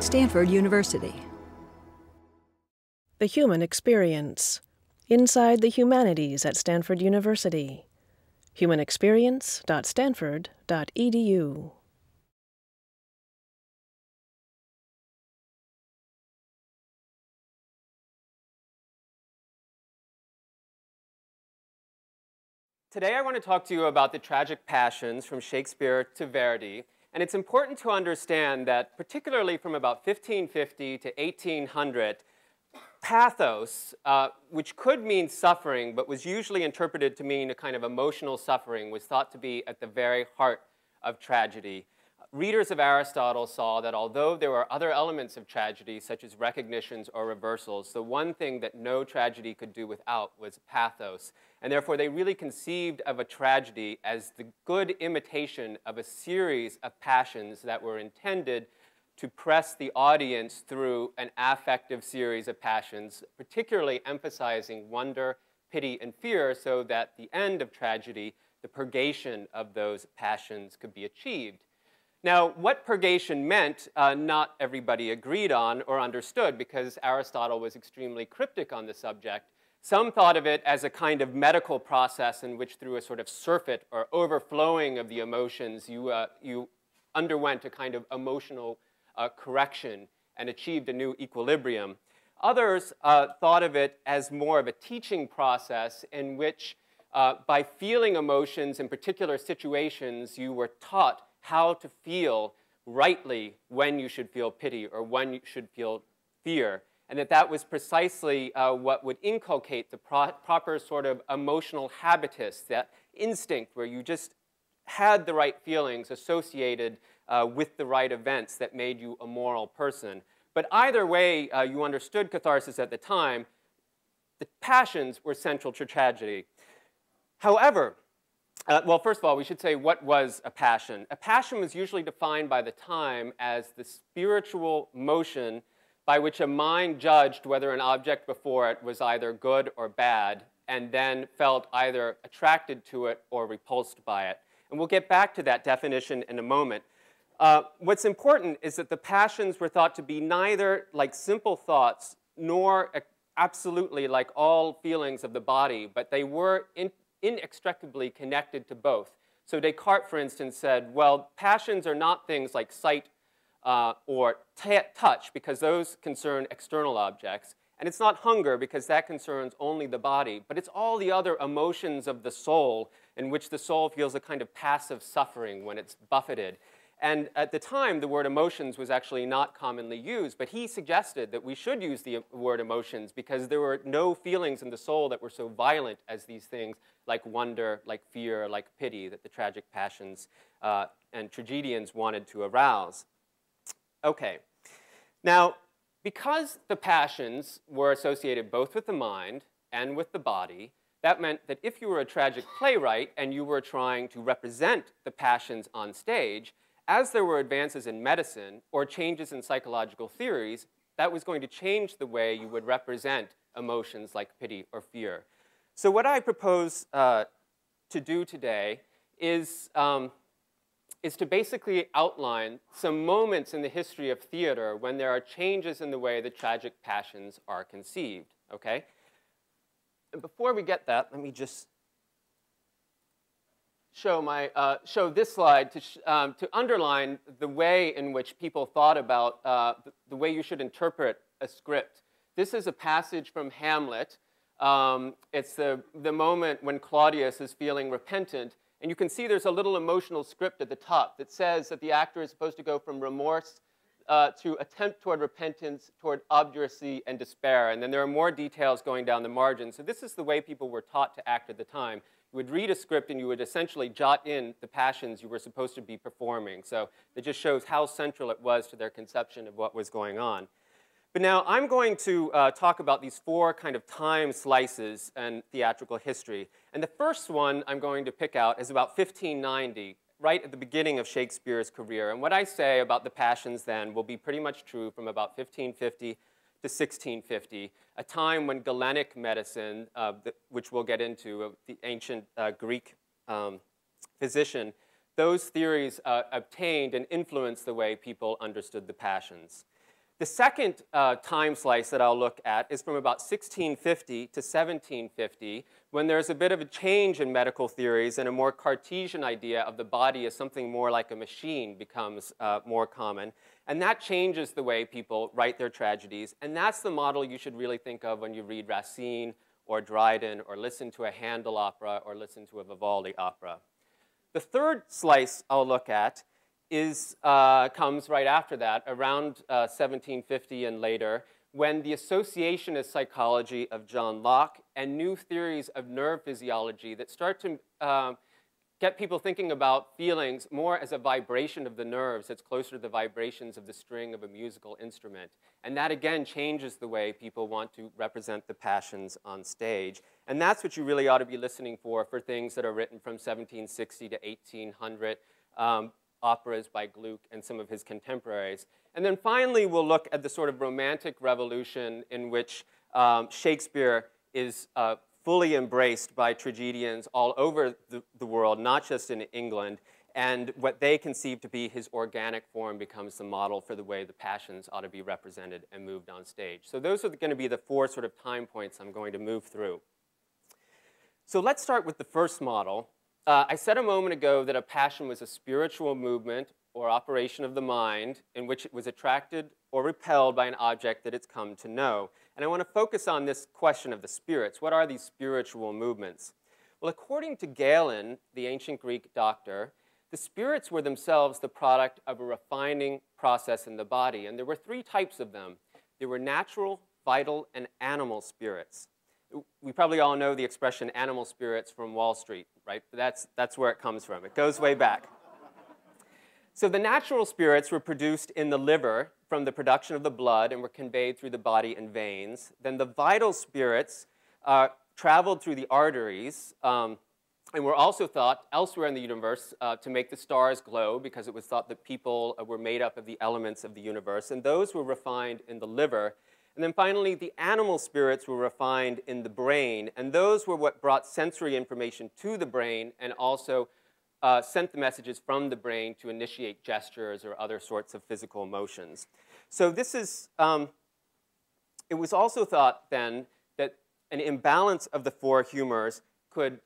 Stanford University. The Human Experience Inside the Humanities at Stanford University. humanexperience.stanford.edu. Today I want to talk to you about the tragic passions from Shakespeare to Verdi. And it's important to understand that, particularly from about 1550 to 1800, pathos, uh, which could mean suffering, but was usually interpreted to mean a kind of emotional suffering, was thought to be at the very heart of tragedy readers of Aristotle saw that although there were other elements of tragedy, such as recognitions or reversals, the one thing that no tragedy could do without was pathos. And therefore, they really conceived of a tragedy as the good imitation of a series of passions that were intended to press the audience through an affective series of passions, particularly emphasizing wonder, pity, and fear, so that the end of tragedy, the purgation of those passions, could be achieved. Now, what purgation meant, uh, not everybody agreed on or understood because Aristotle was extremely cryptic on the subject. Some thought of it as a kind of medical process in which, through a sort of surfeit or overflowing of the emotions, you, uh, you underwent a kind of emotional uh, correction and achieved a new equilibrium. Others uh, thought of it as more of a teaching process in which, uh, by feeling emotions in particular situations, you were taught how to feel rightly when you should feel pity or when you should feel fear. And that that was precisely uh, what would inculcate the pro proper sort of emotional habitus, that instinct where you just had the right feelings associated uh, with the right events that made you a moral person. But either way uh, you understood catharsis at the time, the passions were central to tragedy. However, uh, well, first of all, we should say what was a passion. A passion was usually defined by the time as the spiritual motion by which a mind judged whether an object before it was either good or bad, and then felt either attracted to it or repulsed by it. And we'll get back to that definition in a moment. Uh, what's important is that the passions were thought to be neither like simple thoughts nor absolutely like all feelings of the body, but they were in inextricably connected to both. So Descartes, for instance, said, well, passions are not things like sight uh, or touch, because those concern external objects. And it's not hunger, because that concerns only the body. But it's all the other emotions of the soul in which the soul feels a kind of passive suffering when it's buffeted. And at the time, the word emotions was actually not commonly used, but he suggested that we should use the word emotions because there were no feelings in the soul that were so violent as these things like wonder, like fear, like pity that the tragic passions uh, and tragedians wanted to arouse. Okay, now, because the passions were associated both with the mind and with the body, that meant that if you were a tragic playwright and you were trying to represent the passions on stage, as there were advances in medicine or changes in psychological theories, that was going to change the way you would represent emotions like pity or fear. So what I propose uh, to do today is, um, is to basically outline some moments in the history of theater when there are changes in the way the tragic passions are conceived, okay? And before we get that, let me just show, my, uh, show this slide to, um, to underline the way in which people thought about uh, the, way you should interpret a script. This is a passage from Hamlet. Um, it's the, the moment when Claudius is feeling repentant. And you can see there's a little emotional script at the top that says that the actor is supposed to go from remorse uh, to attempt toward repentance, toward obduracy and despair. And then there are more details going down the margin. So this is the way people were taught to act at the time you would read a script and you would essentially jot in the passions you were supposed to be performing. So it just shows how central it was to their conception of what was going on. But now I'm going to uh, talk about these four kind of time slices in theatrical history. And the first one I'm going to pick out is about 1590, right at the beginning of Shakespeare's career. And what I say about the passions then will be pretty much true from about 1550 to 1650, a time when Galenic medicine, uh, the, which we'll get into, uh, the ancient uh, Greek um, physician, those theories uh, obtained and influenced the way people understood the passions. The second uh, time slice that I'll look at is from about 1650 to 1750, when there's a bit of a change in medical theories and a more Cartesian idea of the body as something more like a machine becomes uh, more common. And that changes the way people write their tragedies. And that's the model you should really think of when you read Racine or Dryden or listen to a Handel opera or listen to a Vivaldi opera. The third slice I'll look at is, uh, comes right after that, around uh, 1750 and later, when the associationist psychology of John Locke and new theories of nerve physiology that start to uh, get people thinking about feelings more as a vibration of the nerves that's closer to the vibrations of the string of a musical instrument. And that again changes the way people want to represent the passions on stage. And that's what you really ought to be listening for for things that are written from 1760 to 1800. Um, operas by Gluck and some of his contemporaries. And then finally, we'll look at the sort of romantic revolution in which um, Shakespeare is uh, fully embraced by tragedians all over the, the, world, not just in England. And what they conceive to be his organic form becomes the model for the way the passions ought to be represented and moved on stage. So those are going to be the four sort of time points I'm going to move through. So let's start with the first model, uh, I said a moment ago that a passion was a spiritual movement or operation of the mind in which it was attracted or repelled by an object that it's come to know. And I want to focus on this question of the spirits. What are these spiritual movements? Well, according to Galen, the ancient Greek doctor, the spirits were themselves the product of a refining process in the body. And there were three types of them. There were natural, vital, and animal spirits we probably all know the expression animal spirits from Wall Street, right? That's, that's where it comes from. It goes way back. So the natural spirits were produced in the liver from the production of the blood and were conveyed through the body and veins. Then the vital spirits uh, traveled through the arteries um, and were also thought elsewhere in the universe uh, to make the stars glow because it was thought that people uh, were made up of the elements of the universe. And those were refined in the liver and then finally, the animal spirits were refined in the brain, and those were what brought sensory information to the brain and also uh, sent the messages from the brain to initiate gestures or other sorts of physical motions. So this is, um, it was also thought then that an imbalance of the four humors could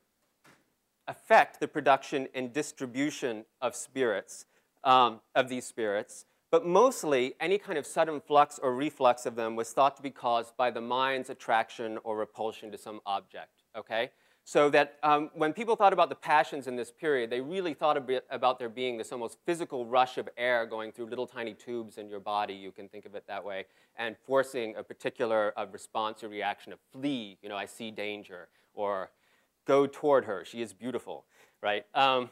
affect the production and distribution of spirits, um, of these spirits. But mostly, any kind of sudden flux or reflux of them was thought to be caused by the mind's attraction or repulsion to some object, okay? So that um, when people thought about the passions in this period, they really thought about there being this almost physical rush of air going through little tiny tubes in your body, you can think of it that way, and forcing a particular uh, response or reaction of flee, you know, I see danger, or go toward her, she is beautiful, right? Um,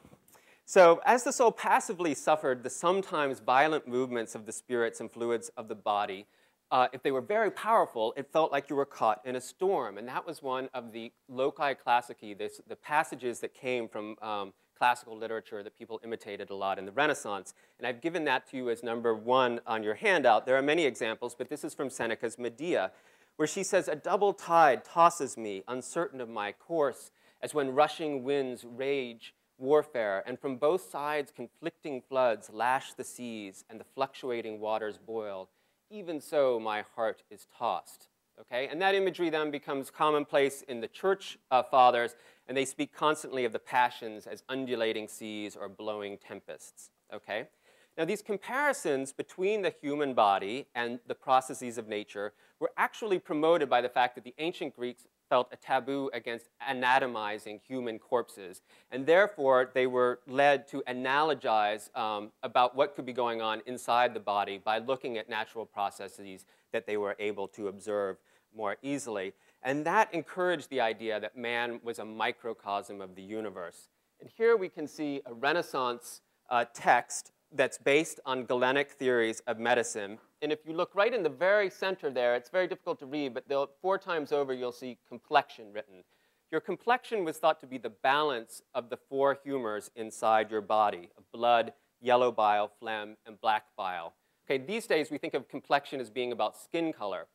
so as the soul passively suffered the sometimes violent movements of the spirits and fluids of the body, uh, if they were very powerful, it felt like you were caught in a storm. And that was one of the loci classici, this, the passages that came from um, classical literature that people imitated a lot in the Renaissance. And I've given that to you as number one on your handout. There are many examples, but this is from Seneca's Medea, where she says, A double tide tosses me, uncertain of my course, as when rushing winds rage warfare, and from both sides conflicting floods lash the seas, and the fluctuating waters boil. Even so, my heart is tossed. Okay? And that imagery then becomes commonplace in the church uh, fathers, and they speak constantly of the passions as undulating seas or blowing tempests. Okay? Now, these comparisons between the human body and the processes of nature were actually promoted by the fact that the ancient Greeks felt a taboo against anatomizing human corpses. And therefore, they were led to analogize um, about what could be going on inside the body by looking at natural processes that they were able to observe more easily. And that encouraged the idea that man was a microcosm of the universe. And here we can see a Renaissance uh, text that's based on Galenic theories of medicine. And if you look right in the very center there, it's very difficult to read, but four times over you'll see complexion written. Your complexion was thought to be the balance of the four humors inside your body, of blood, yellow bile, phlegm, and black bile. Okay, these days we think of complexion as being about skin color.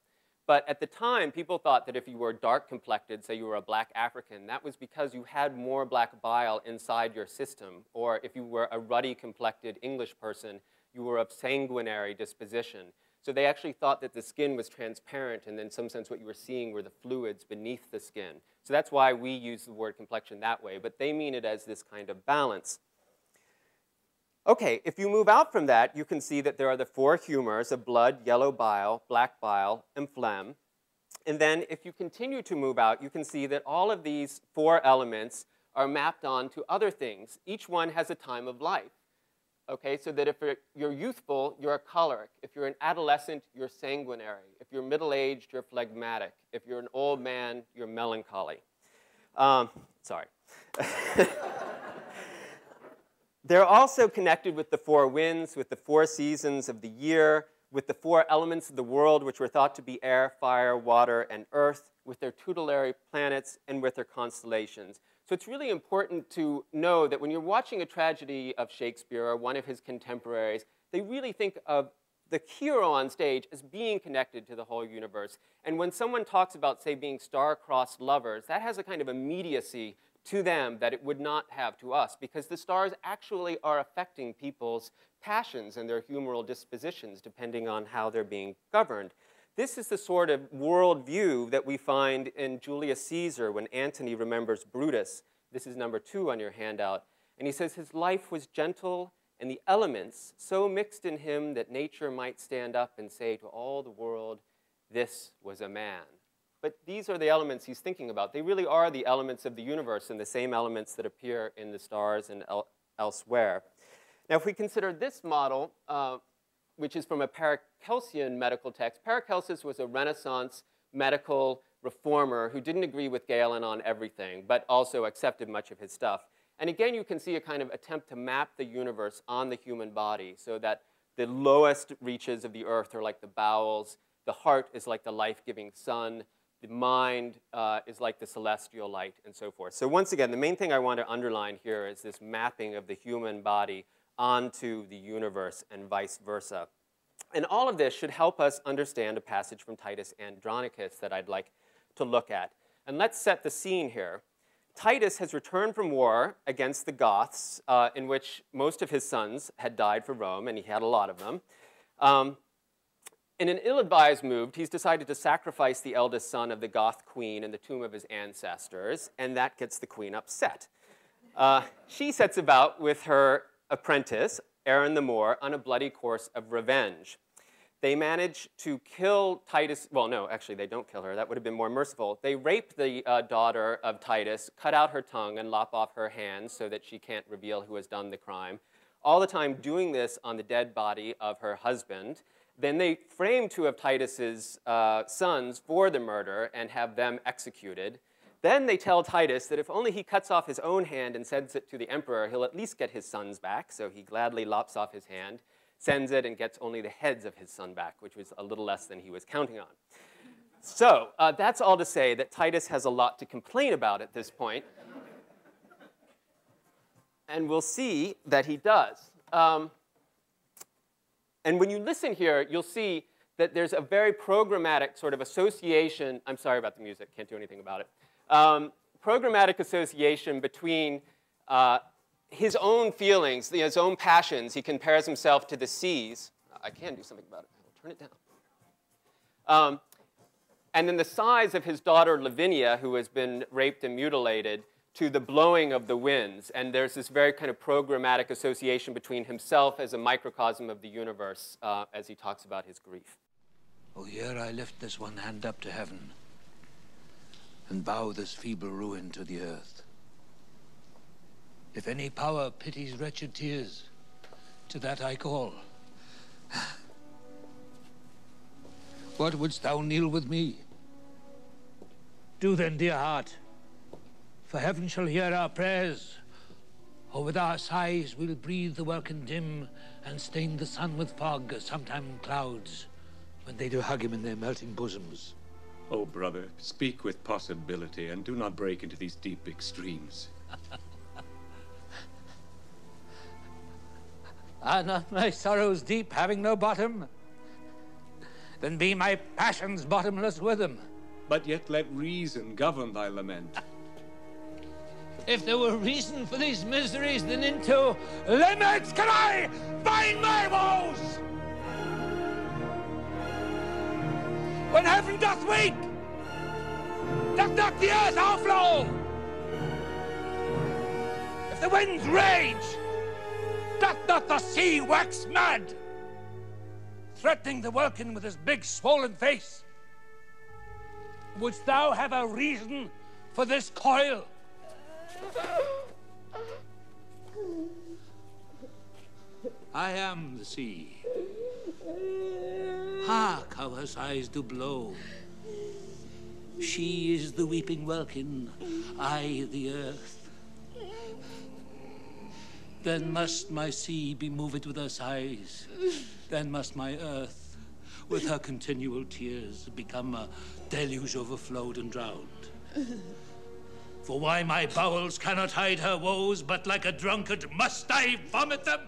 But at the time, people thought that if you were dark complected, say you were a black African, that was because you had more black bile inside your system. Or if you were a ruddy complected English person, you were of sanguinary disposition. So they actually thought that the skin was transparent, and in some sense, what you were seeing were the fluids beneath the skin. So that's why we use the word complexion that way, but they mean it as this kind of balance. Okay, if you move out from that, you can see that there are the four humors of blood, yellow bile, black bile, and phlegm. And then if you continue to move out, you can see that all of these four elements are mapped on to other things. Each one has a time of life. Okay, so that if you're youthful, you're a choleric. If you're an adolescent, you're sanguinary. If you're middle-aged, you're phlegmatic. If you're an old man, you're melancholy. Um, sorry. They're also connected with the four winds, with the four seasons of the year, with the four elements of the world, which were thought to be air, fire, water, and earth, with their tutelary planets, and with their constellations. So it's really important to know that when you're watching a tragedy of Shakespeare or one of his contemporaries, they really think of the hero on stage as being connected to the whole universe. And when someone talks about, say, being star-crossed lovers, that has a kind of immediacy to them that it would not have to us because the stars actually are affecting people's passions and their humoral dispositions depending on how they're being governed. This is the sort of worldview that we find in Julius Caesar when Antony remembers Brutus. This is number two on your handout. And he says his life was gentle and the elements so mixed in him that nature might stand up and say to all the world, this was a man. But these are the elements he's thinking about. They really are the elements of the universe and the same elements that appear in the stars and el elsewhere. Now, if we consider this model, uh, which is from a Paracelsian medical text, Paracelsus was a Renaissance medical reformer who didn't agree with Galen on everything, but also accepted much of his stuff. And again, you can see a kind of attempt to map the universe on the human body so that the lowest reaches of the earth are like the bowels, the heart is like the life-giving sun, the mind uh, is like the celestial light, and so forth. So once again, the main thing I want to underline here is this mapping of the human body onto the universe and vice versa. And all of this should help us understand a passage from Titus Andronicus that I'd like to look at. And let's set the scene here. Titus has returned from war against the Goths, uh, in which most of his sons had died for Rome, and he had a lot of them. Um, in an ill-advised move, he's decided to sacrifice the eldest son of the Goth queen in the tomb of his ancestors, and that gets the queen upset. Uh, she sets about with her apprentice, Aaron the Moor, on a bloody course of revenge. They manage to kill Titus. Well, no, actually, they don't kill her. That would have been more merciful. They rape the uh, daughter of Titus, cut out her tongue, and lop off her hands so that she can't reveal who has done the crime. All the time doing this on the dead body of her husband. Then they frame two of Titus's uh, sons for the murder and have them executed. Then they tell Titus that if only he cuts off his own hand and sends it to the emperor, he'll at least get his sons back. So he gladly lops off his hand, sends it, and gets only the heads of his son back, which was a little less than he was counting on. So uh, that's all to say that Titus has a lot to complain about at this point. and we'll see that he does. Um, and when you listen here, you'll see that there's a very programmatic sort of association. I'm sorry about the music, can't do anything about it. Um, programmatic association between uh, his own feelings, his own passions. He compares himself to the seas. I can do something about it. I'll turn it down. Um, and then the size of his daughter Lavinia, who has been raped and mutilated, to the blowing of the winds. And there's this very kind of programmatic association between himself as a microcosm of the universe uh, as he talks about his grief. Oh, here I lift this one hand up to heaven and bow this feeble ruin to the earth. If any power pities wretched tears, to that I call. What wouldst thou kneel with me? Do then, dear heart, for heaven shall hear our prayers. Or with our sighs we'll breathe the welkin dim and stain the sun with fog, sometime clouds, when they do hug him in their melting bosoms. Oh, brother, speak with possibility and do not break into these deep extremes. Are not my sorrows deep, having no bottom? Then be my passions bottomless with them. But yet let reason govern thy lament. If there were reason for these miseries, then into limits can I find my woes! when heaven doth wake, doth not the earth overflow? If the winds rage, doth not the sea wax mad? Threatening the welkin with his big swollen face. Wouldst thou have a reason for this coil? I am the sea. Ah, Hark how her sighs do blow. She is the weeping welkin, I the earth. Then must my sea be moved with her sighs. Then must my earth, with her continual tears, become a deluge overflowed and drowned. For why my bowels cannot hide her woes, but like a drunkard must I vomit them?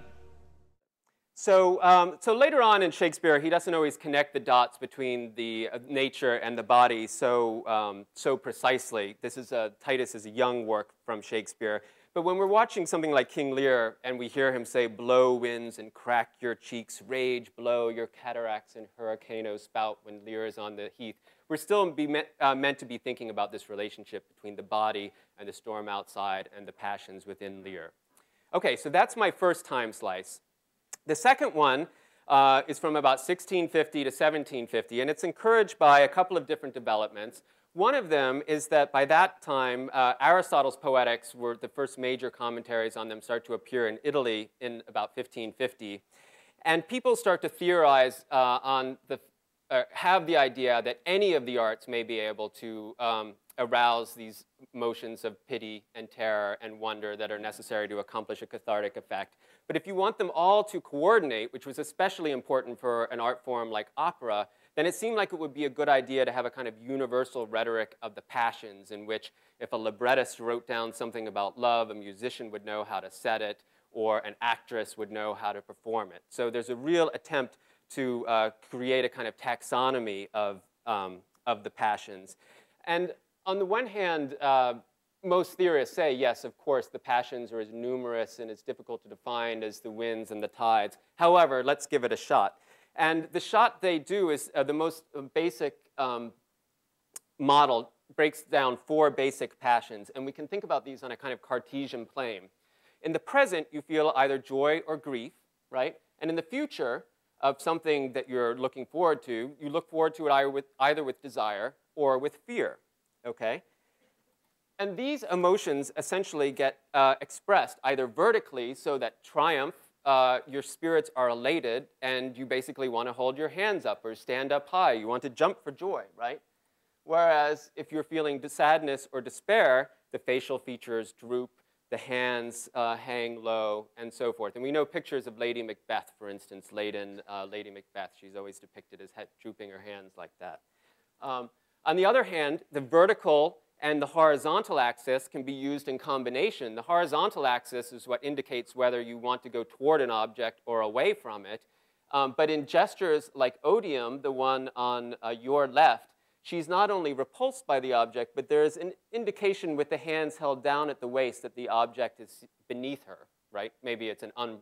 So, um, so later on in Shakespeare, he doesn't always connect the dots between the uh, nature and the body so, um, so precisely. This is a, Titus is a young work from Shakespeare. But when we're watching something like King Lear and we hear him say, blow winds and crack your cheeks, rage, blow your cataracts and hurricano spout when Lear is on the heath, we're still meant, uh, meant to be thinking about this relationship between the body and the storm outside and the passions within Lear. Okay, so that's my first time slice. The second one uh, is from about 1650 to 1750, and it's encouraged by a couple of different developments. One of them is that by that time, uh, Aristotle's Poetics were the first major commentaries on them start to appear in Italy in about 1550. And people start to theorize uh, on the uh, have the idea that any of the arts may be able to um, arouse these emotions of pity and terror and wonder that are necessary to accomplish a cathartic effect. But if you want them all to coordinate, which was especially important for an art form like opera, then it seemed like it would be a good idea to have a kind of universal rhetoric of the passions in which if a librettist wrote down something about love, a musician would know how to set it, or an actress would know how to perform it. So there's a real attempt to uh, create a kind of taxonomy of, um, of the passions. And on the one hand, uh, most theorists say, yes, of course, the passions are as numerous and as difficult to define as the winds and the tides. However, let's give it a shot. And the shot they do is uh, the most uh, basic um, model breaks down four basic passions. And we can think about these on a kind of Cartesian plane. In the present, you feel either joy or grief, right? And in the future, of something that you're looking forward to, you look forward to it either with, either with desire or with fear, okay? And these emotions essentially get uh, expressed either vertically, so that triumph, uh, your spirits are elated, and you basically want to hold your hands up or stand up high. You want to jump for joy, right? Whereas if you're feeling sadness or despair, the facial features droop the hands uh, hang low, and so forth. And we know pictures of Lady Macbeth, for instance, Leyden, uh, Lady Macbeth. She's always depicted as drooping her hands like that. Um, on the other hand, the vertical and the horizontal axis can be used in combination. The horizontal axis is what indicates whether you want to go toward an object or away from it. Um, but in gestures like odium, the one on uh, your left, she's not only repulsed by the object, but there is an indication with the hands held down at the waist that the object is beneath her, right? Maybe it's an un,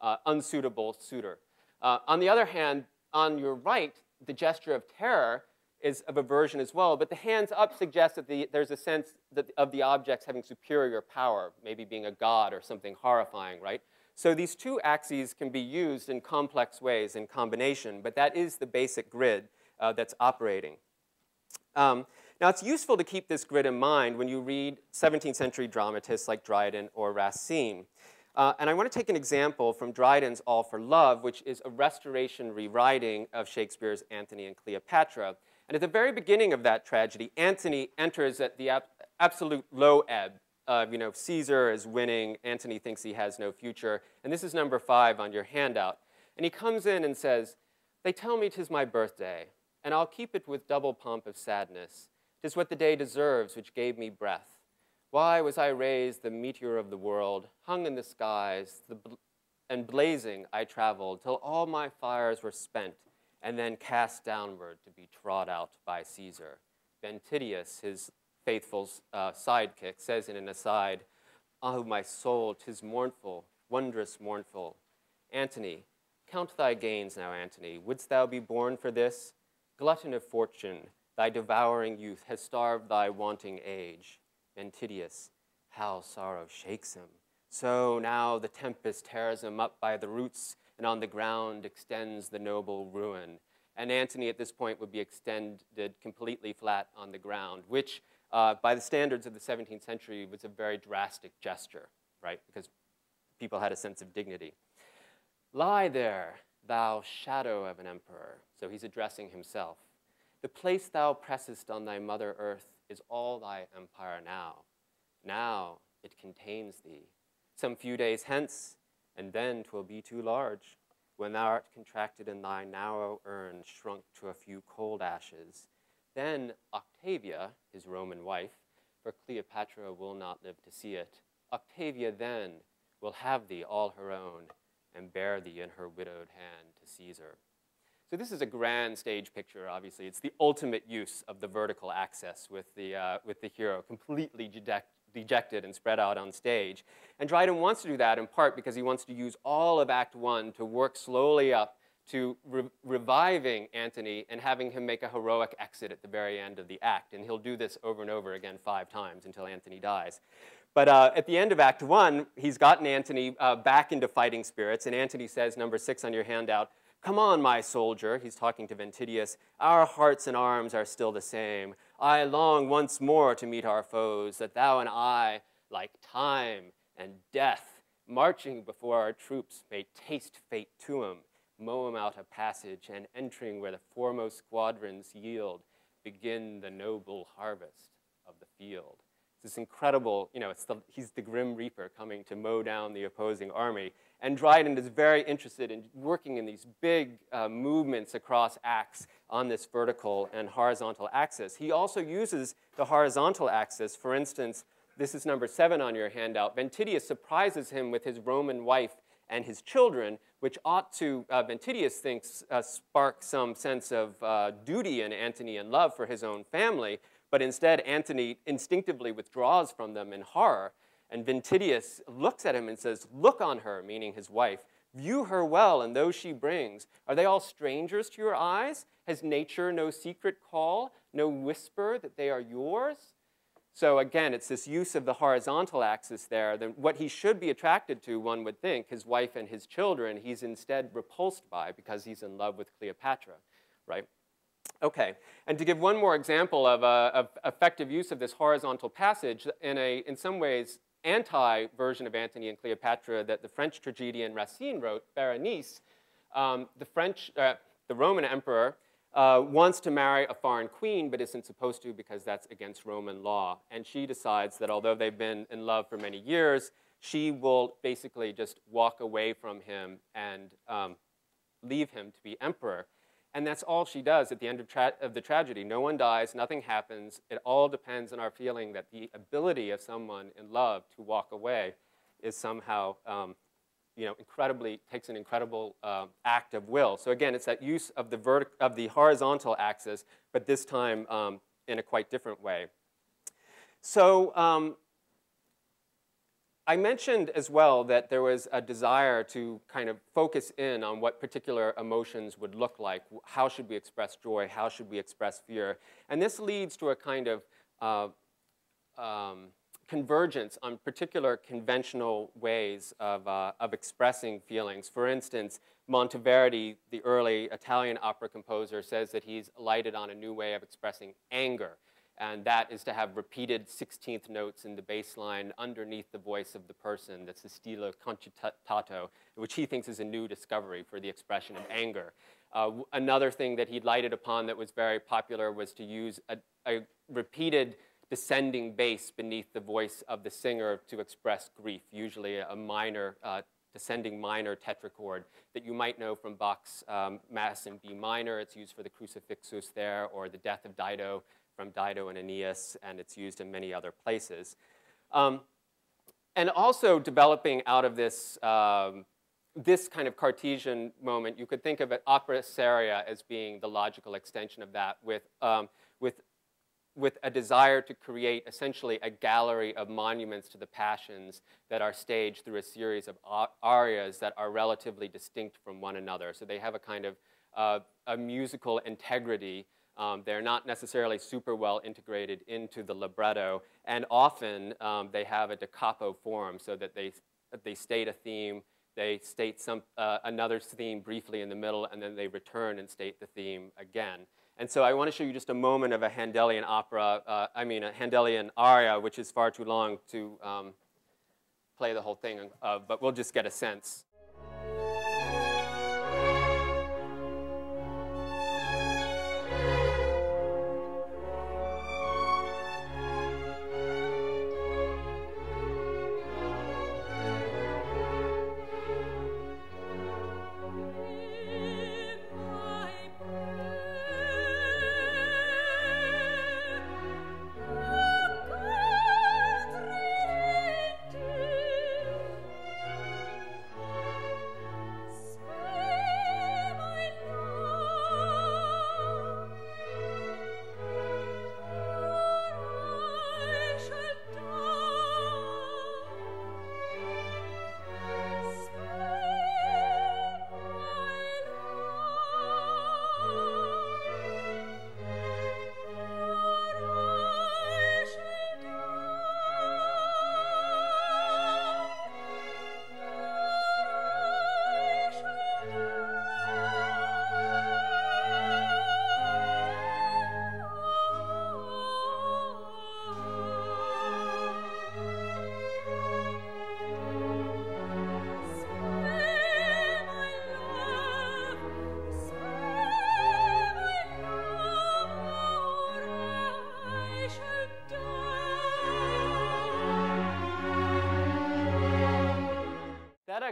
uh, unsuitable suitor. Uh, on the other hand, on your right, the gesture of terror is of aversion as well, but the hands up suggests that the, there's a sense that, of the objects having superior power, maybe being a god or something horrifying, right? So these two axes can be used in complex ways in combination, but that is the basic grid uh, that's operating. Um, now, it's useful to keep this grid in mind when you read 17th century dramatists like Dryden or Racine. Uh, and I want to take an example from Dryden's All for Love, which is a restoration rewriting of Shakespeare's Antony and Cleopatra. And at the very beginning of that tragedy, Antony enters at the ab absolute low ebb. Uh, you know, Caesar is winning, Antony thinks he has no future. And this is number five on your handout. And he comes in and says, They tell me 'tis my birthday and I'll keep it with double pomp of sadness. Tis what the day deserves which gave me breath. Why was I raised the meteor of the world, hung in the skies, the bl and blazing I traveled, till all my fires were spent, and then cast downward to be trod out by Caesar. Ventidius, his faithful uh, sidekick, says in an aside, Oh, my soul, tis mournful, wondrous mournful. Antony, count thy gains now, Antony. Wouldst thou be born for this? Glutton of fortune, thy devouring youth has starved thy wanting age. Ventidius, how sorrow shakes him. So now the tempest tears him up by the roots, and on the ground extends the noble ruin. And Antony at this point would be extended completely flat on the ground, which uh, by the standards of the 17th century was a very drastic gesture, right? Because people had a sense of dignity. Lie there, thou shadow of an emperor. So he's addressing himself. The place thou pressest on thy mother earth is all thy empire now. Now it contains thee. Some few days hence, and then twill be too large, when thou art contracted in thy narrow urn, shrunk to a few cold ashes. Then Octavia, his Roman wife, for Cleopatra will not live to see it, Octavia then will have thee all her own, and bear thee in her widowed hand to Caesar. So this is a grand stage picture, obviously. It's the ultimate use of the vertical axis with the, uh, with the hero completely dejected and spread out on stage. And Dryden wants to do that in part because he wants to use all of Act One to work slowly up to re reviving Antony and having him make a heroic exit at the very end of the act. And he'll do this over and over again five times until Antony dies. But uh, at the end of Act One, he's gotten Antony uh, back into fighting spirits, and Antony says, number six on your handout, Come on, my soldier, he's talking to Ventidius, our hearts and arms are still the same. I long once more to meet our foes, that thou and I, like time and death, marching before our troops, may taste fate to 'em, mow 'em out a passage, and entering where the foremost squadrons yield, begin the noble harvest of the field. This incredible, you know, it's the, he's the Grim Reaper coming to mow down the opposing army. And Dryden is very interested in working in these big uh, movements across acts on this vertical and horizontal axis. He also uses the horizontal axis. For instance, this is number seven on your handout. Ventidius surprises him with his Roman wife and his children, which ought to, uh, Ventidius thinks, uh, spark some sense of uh, duty in Antony and love for his own family. But instead, Antony instinctively withdraws from them in horror. And Ventidius looks at him and says, Look on her, meaning his wife. View her well and those she brings. Are they all strangers to your eyes? Has nature no secret call, no whisper that they are yours? So again, it's this use of the horizontal axis there. Then what he should be attracted to, one would think, his wife and his children, he's instead repulsed by because he's in love with Cleopatra, right? Okay, and to give one more example of, uh, of effective use of this horizontal passage, in, a, in some ways, anti-version of Antony and Cleopatra that the French tragedian Racine wrote, Berenice, um, the French, uh, the Roman emperor uh, wants to marry a foreign queen, but isn't supposed to because that's against Roman law. And she decides that although they've been in love for many years, she will basically just walk away from him and um, leave him to be emperor. And that's all she does at the end of, of, the tragedy. No one dies, nothing happens. It all depends on our feeling that the ability of someone in love to walk away is somehow, um, you know, incredibly, takes an incredible uh, act of will. So again, it's that use of the, vertic of the horizontal axis, but this time um, in a quite different way. So um, I mentioned as well that there was a desire to kind of focus in on what particular emotions would look like. How should we express joy? How should we express fear? And this leads to a kind of uh, um, convergence on particular conventional ways of, uh, of expressing feelings. For instance, Monteverdi, the early Italian opera composer, says that he's lighted on a new way of expressing anger and that is to have repeated 16th notes in the bass line underneath the voice of the person. That's the stile concitato, which he thinks is a new discovery for the expression of anger. Uh, another thing that he lighted upon that was very popular was to use a, a repeated descending bass beneath the voice of the singer to express grief, usually a minor, uh, descending minor tetrachord that you might know from Bach's um, Mass in B minor. It's used for the Crucifixus there, or the Death of Dido from Dido and Aeneas, and it's used in many other places. Um, and also developing out of this, um, this kind of Cartesian moment, you could think of it, opera seria as being the logical extension of that with, um, with, with a desire to create essentially a gallery of monuments to the passions that are staged through a series of arias that are relatively distinct from one another. So they have a kind of uh, a musical integrity. Um, they're not necessarily super well integrated into the libretto, and often um, they have a da capo form so that they, they state a theme, they state some, uh, another theme briefly in the middle, and then they return and state the theme again. And so I want to show you just a moment of a Handelian opera, uh, I mean a Handelian aria, which is far too long to um, play the whole thing of, but we'll just get a sense.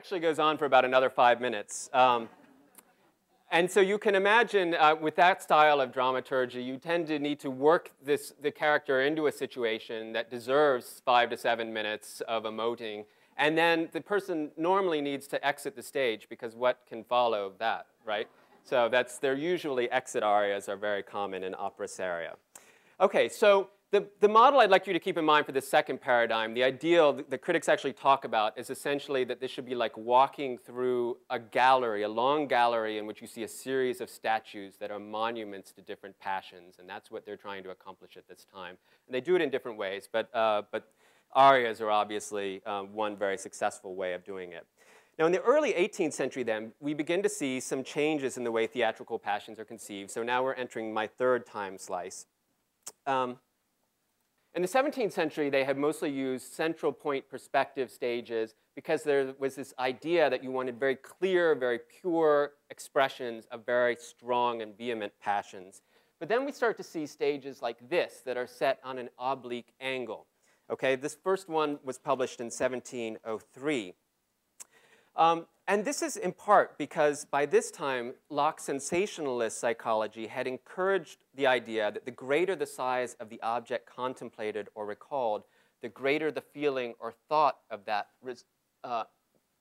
Actually goes on for about another five minutes. Um, and so you can imagine uh, with that style of dramaturgy, you tend to need to work this, the character into a situation that deserves five to seven minutes of emoting. And then the person normally needs to exit the stage because what can follow that, right? So that's, they're usually exit arias are very common in opera seria. Okay, so the, the model I'd like you to keep in mind for the second paradigm, the ideal the, critics actually talk about is essentially that this should be like walking through a gallery, a long gallery in which you see a series of statues that are monuments to different passions, and that's what they're trying to accomplish at this time. And they do it in different ways, but, uh, but arias are obviously um, one very successful way of doing it. Now, in the early 18th century, then, we begin to see some changes in the way theatrical passions are conceived. So now we're entering my third time slice. Um, in the 17th century, they had mostly used central point perspective stages because there was this idea that you wanted very clear, very pure expressions of very strong and vehement passions. But then we start to see stages like this that are set on an oblique angle. Okay, this first one was published in 1703. Um, and this is in part because by this time, Locke's sensationalist psychology had encouraged the idea that the greater the size of the object contemplated or recalled, the greater the feeling or thought of that uh,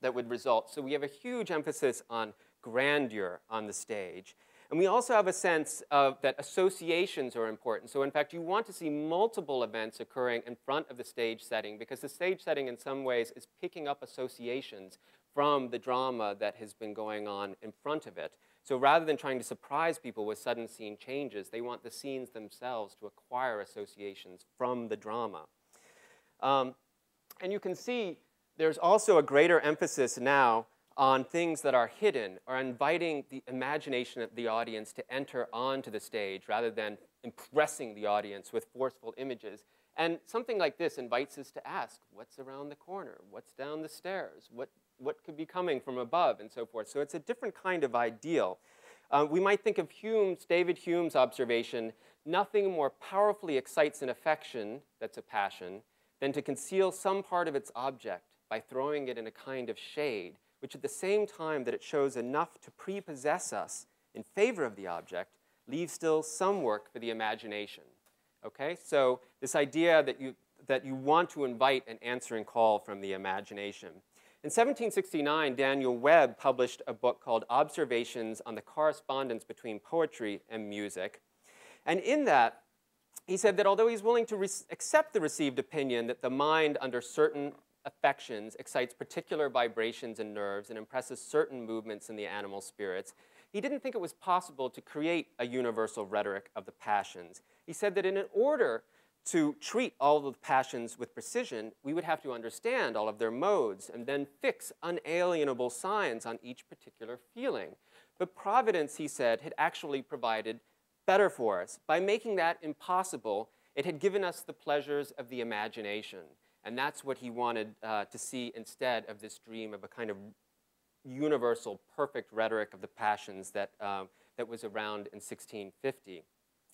that would result. So we have a huge emphasis on grandeur on the stage. And we also have a sense of that associations are important. So in fact, you want to see multiple events occurring in front of the stage setting because the stage setting in some ways is picking up associations from the drama that has been going on in front of it. So rather than trying to surprise people with sudden scene changes, they want the scenes themselves to acquire associations from the drama. Um, and you can see there's also a greater emphasis now on things that are hidden or inviting the imagination of the audience to enter onto the stage rather than impressing the audience with forceful images. And something like this invites us to ask, what's around the corner? What's down the stairs? What what could be coming from above and so forth. So it's a different kind of ideal. Uh, we might think of Hume's, David Hume's observation, nothing more powerfully excites an affection, that's a passion, than to conceal some part of its object by throwing it in a kind of shade, which at the same time that it shows enough to prepossess us in favor of the object, leaves still some work for the imagination. Okay, so this idea that you, that you want to invite an answering call from the imagination. In 1769, Daniel Webb published a book called Observations on the Correspondence Between Poetry and Music. And in that, he said that although he's willing to accept the received opinion that the mind under certain affections excites particular vibrations and nerves and impresses certain movements in the animal spirits, he didn't think it was possible to create a universal rhetoric of the passions. He said that in an order to treat all the passions with precision, we would have to understand all of their modes and then fix unalienable signs on each particular feeling. But Providence, he said, had actually provided better for us. By making that impossible, it had given us the pleasures of the imagination. And that's what he wanted uh, to see instead of this dream of a kind of universal, perfect rhetoric of the passions that, um, that was around in 1650.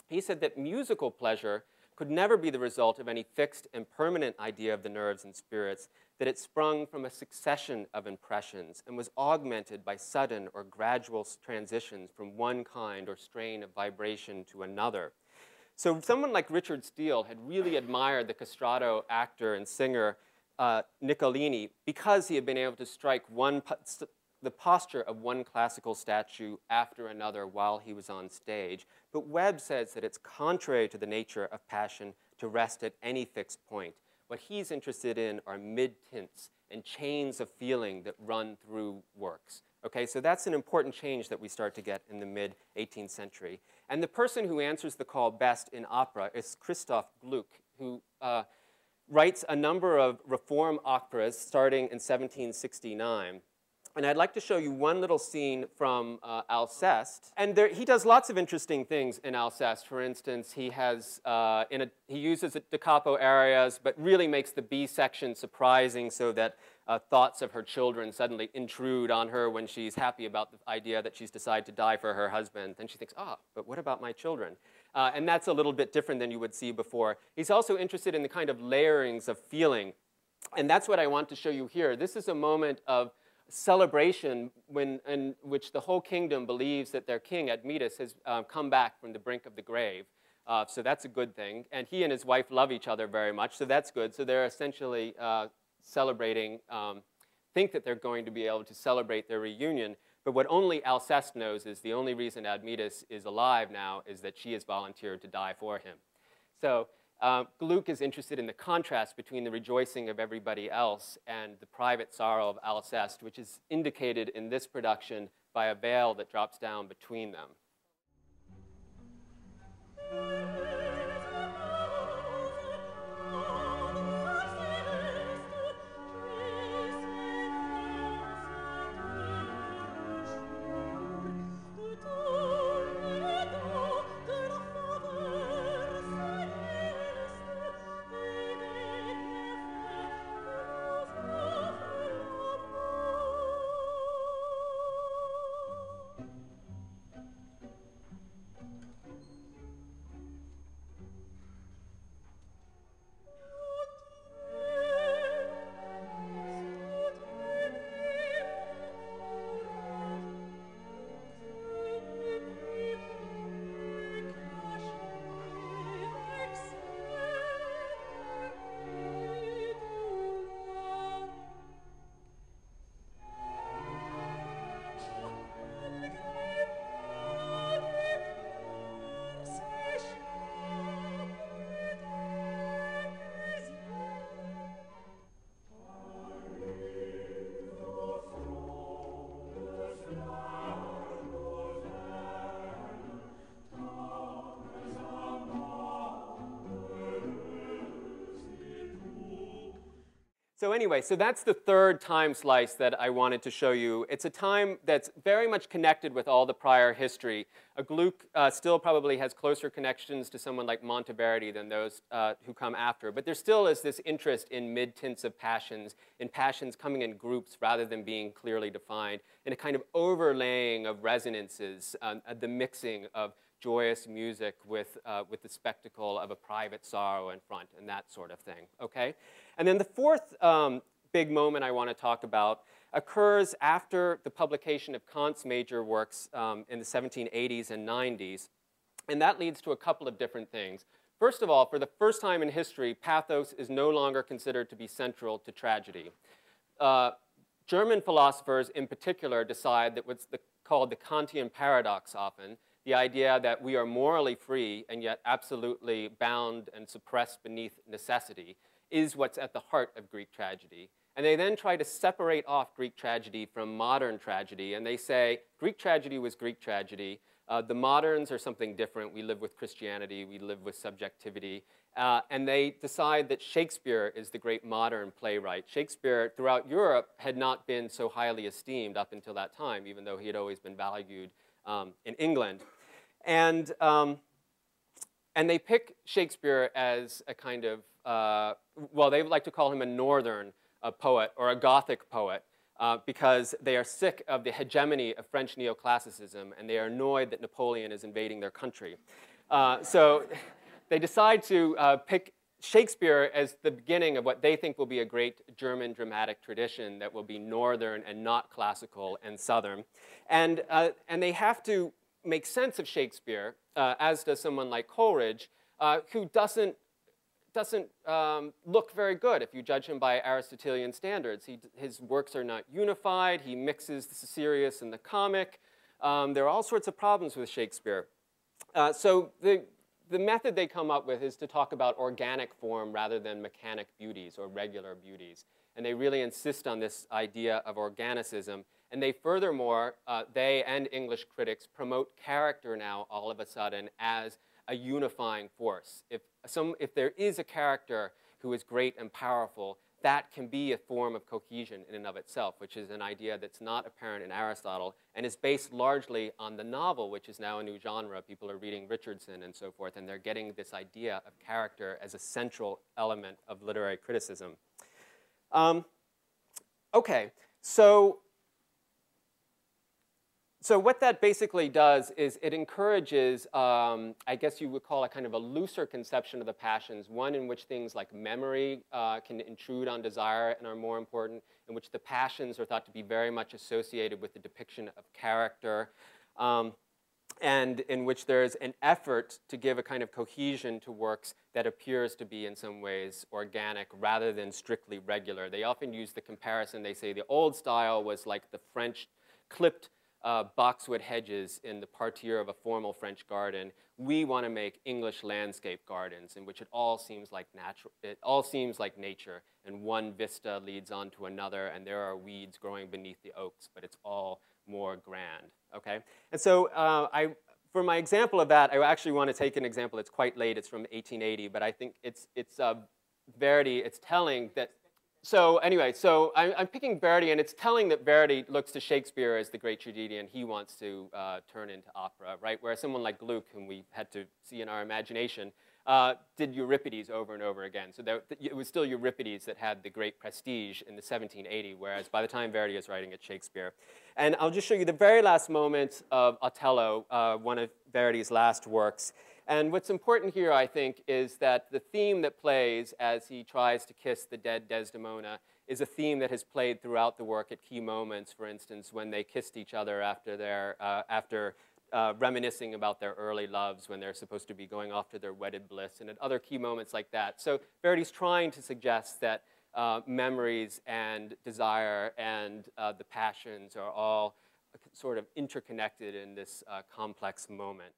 He said that musical pleasure could never be the result of any fixed and permanent idea of the nerves and spirits, that it sprung from a succession of impressions and was augmented by sudden or gradual transitions from one kind or strain of vibration to another. So someone like Richard Steele had really admired the castrato actor and singer uh, Nicolini because he had been able to strike one the posture of one classical statue after another while he was on stage. But Webb says that it's contrary to the nature of passion to rest at any fixed point. What he's interested in are mid-tints and chains of feeling that run through works. Okay, so that's an important change that we start to get in the mid-18th century. And the person who answers the call best in opera is Christoph Gluck, who uh, writes a number of reform operas starting in 1769. And I'd like to show you one little scene from uh, Alceste. And there, he does lots of interesting things in Alceste. For instance, he, has, uh, in a, he uses da capo arias, but really makes the B section surprising so that uh, thoughts of her children suddenly intrude on her when she's happy about the idea that she's decided to die for her husband. Then she thinks, ah, but what about my children? Uh, and that's a little bit different than you would see before. He's also interested in the kind of layerings of feeling. And that's what I want to show you here. This is a moment of celebration when, in which the whole kingdom believes that their king, Admetus, has uh, come back from the brink of the grave. Uh, so that's a good thing. And he and his wife love each other very much, so that's good. So they're essentially uh, celebrating, um, think that they're going to be able to celebrate their reunion. But what only Alceste knows is the only reason Admetus is alive now is that she has volunteered to die for him. So uh, Gluck is interested in the contrast between the rejoicing of everybody else and the private sorrow of Alceste, which is indicated in this production by a veil that drops down between them. So anyway, so that's the third time slice that I wanted to show you. It's a time that's very much connected with all the prior history. A Gluck uh, still probably has closer connections to someone like Monteverdi than those uh, who come after, but there still is this interest in mid-tints of passions, in passions coming in groups rather than being clearly defined, in a kind of overlaying of resonances, um, uh, the mixing of joyous music with, uh, with the spectacle of a private sorrow in front and that sort of thing, okay? And then the fourth um, big moment I want to talk about occurs after the publication of Kant's major works um, in the 1780s and 90s, and that leads to a couple of different things. First of all, for the first time in history, pathos is no longer considered to be central to tragedy. Uh, German philosophers in particular decide that what's the, called the Kantian paradox often, the idea that we are morally free and yet absolutely bound and suppressed beneath necessity is what's at the heart of Greek tragedy. And they then try to separate off Greek tragedy from modern tragedy. And they say Greek tragedy was Greek tragedy. Uh, the moderns are something different. We live with Christianity, we live with subjectivity. Uh, and they decide that Shakespeare is the great modern playwright. Shakespeare, throughout Europe, had not been so highly esteemed up until that time, even though he had always been valued um, in England. And, um, and they pick Shakespeare as a kind of, uh, well, they would like to call him a northern uh, poet or a Gothic poet. Uh, because they are sick of the hegemony of French neoclassicism and they are annoyed that Napoleon is invading their country. Uh, so they decide to uh, pick Shakespeare as the beginning of what they think will be a great German dramatic tradition that will be northern and not classical and southern. And, uh, and they have to make sense of Shakespeare, uh, as does someone like Coleridge, uh, who doesn't, doesn't um, look very good if you judge him by Aristotelian standards. He, his works are not unified, he mixes the serious and the comic. Um, there are all sorts of problems with Shakespeare. Uh, so the, the method they come up with is to talk about organic form rather than mechanic beauties or regular beauties. And they really insist on this idea of organicism. And they furthermore, uh, they and English critics promote character now all of a sudden as a unifying force. If, some, if there is a character who is great and powerful, that can be a form of cohesion in and of itself, which is an idea that's not apparent in Aristotle and is based largely on the novel, which is now a new genre. People are reading Richardson and so forth, and they're getting this idea of character as a central element of literary criticism. Um, okay, so so what that basically does is it encourages, um, I guess you would call it kind of a looser conception of the passions, one in which things like memory uh, can intrude on desire and are more important, in which the passions are thought to be very much associated with the depiction of character, um, and in which there's an effort to give a kind of cohesion to works that appears to be in some ways organic rather than strictly regular. They often use the comparison, they say the old style was like the French clipped uh, boxwood hedges in the parterre of a formal French garden. We want to make English landscape gardens in which it all seems like natural. It all seems like nature, and one vista leads on to another, and there are weeds growing beneath the oaks, but it's all more grand. Okay, and so uh, I. For my example of that, I actually want to take an example. It's quite late. It's from 1880, but I think it's, it's uh, Verdi. It's telling that so anyway, so I'm, I'm, picking Verdi, and it's telling that Verdi looks to Shakespeare as the great tragedian he wants to uh, turn into opera, right? Whereas someone like Gluck, whom we had to see in our imagination, uh, did Euripides over and over again. So there, it was still Euripides that had the great prestige in the 1780, whereas by the time Verdi is writing it, Shakespeare. And I'll just show you the very last moment of Otello, uh, one of Verdi's last works. And what's important here, I think, is that the theme that plays as he tries to kiss the dead Desdemona is a theme that has played throughout the work at key moments, for instance, when they kissed each other after, their, uh, after uh, reminiscing about their early loves when they're supposed to be going off to their wedded bliss, and at other key moments like that. So Verdi's trying to suggest that uh, memories and desire and uh, the passions are all sort of interconnected in this uh, complex moment.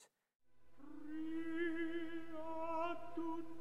Fiat tu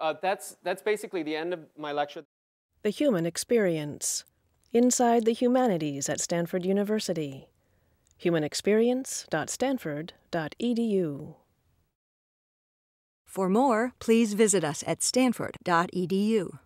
uh, that's, that's basically the end of my lecture. The Human Experience Inside the Humanities at Stanford University. humanexperience.stanford.edu. For more, please visit us at stanford.edu.